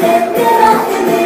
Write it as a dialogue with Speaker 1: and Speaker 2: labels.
Speaker 1: Let me rock